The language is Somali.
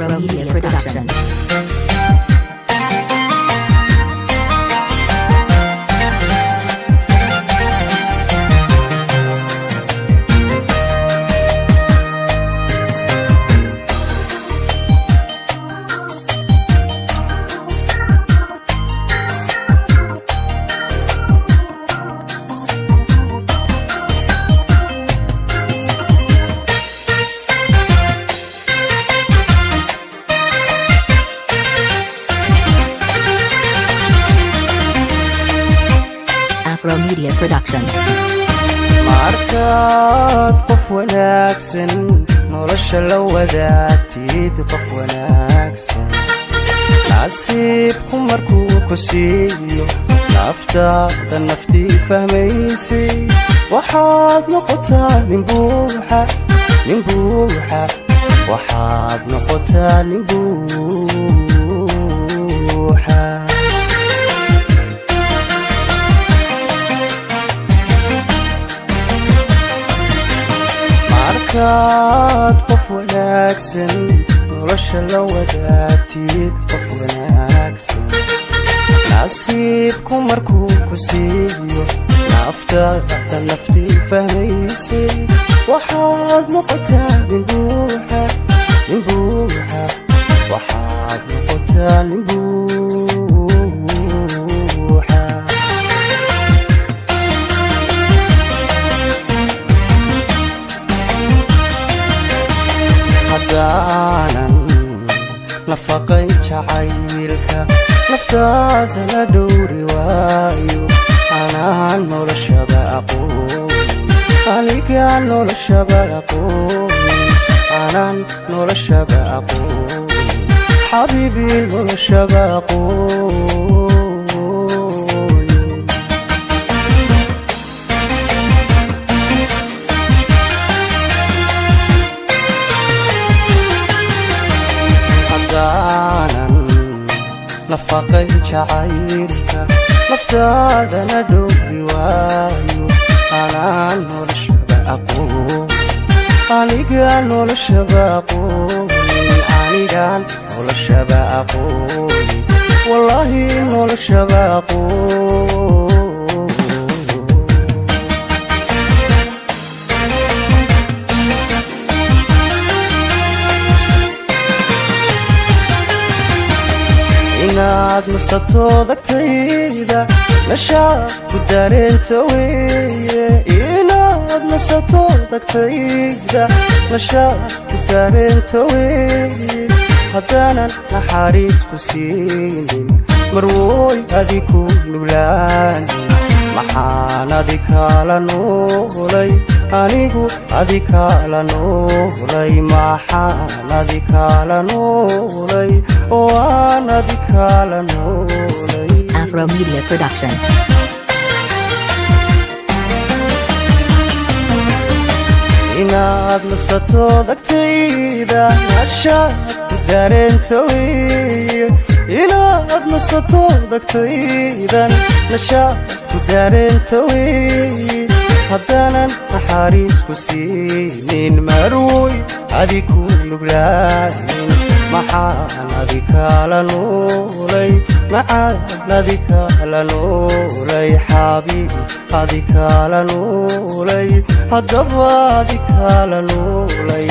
Afro Media Production. Media Production. markaad qof wanaagsan nolosha la wadaagtid qof wanaagsan. Nasiibku markuu ku siiyo naftaada naftii fahmaysay waxaad noqotaa nin buuxa nin buuxa. Waxaad noqotaa nin buuxa nolosha la wadaagtid qof wanaagsan nasiibku markuu ku siiyo naftaada naftii fahmaysay waxaad noqotaa nin buuxa nin buuxa waxaad noqotaa nin buuxa haddaanan nafaqayn jacaylka naftaada la dhowri waayo anaan noloshaba aqoon anigaan noloshaba aqoon anaan noloshaba aqoon xabiibii noloshaba aqoon nafaqayn jacaylka naftaadana dhowri waayo anaan noloshaba aqoon anigaan noloshaba aqoon anigaan noloshaba aqoon wallaahi noloshaba aqoon inaad nasatoodagtayda nashaad ku dareenta weeye inaad nasatoodagtayda nashaad ku dareenta weeye haddaanan naxariis ku siinin marwooy adiku nuglaanin maxaan adikaala noolay anigu adikaala noolay maxaan adikaala noolay oo aan adikaala noolay Production. inaad nasatoodagtayda nashaad ku dareenta weeye inaad nasatoodagtaydan nashaad ku dareenta weeye haddaanan naxariis ku siinin marwoy adiku nuglaanin maxaan adikaala noolay macaan adikaala noolay xaabiib adikaala noolay haddaba adikaala noolay